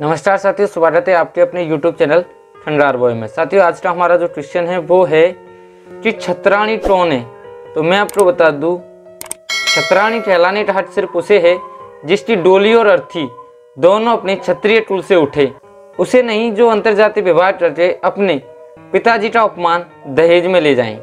नमस्कार साथियों, स्वागत है आपके अपने YouTube चैनल खंडार बॉय में। साथियों, आज का हमारा जो क्वेश्चन है वो है कि छत्राणी कौन है? तो मैं आपको बता दूँ, छतराणी कहलाने का हट सिर्फ़ उसे है जिसकी डोली और अर्थी दोनों अपने क्षत्रिय कुल से उठे। उसे नहीं, जो अंतर्जातीय विवाह करके अपने पिताजी का अपमान दहेज में ले जाएँ।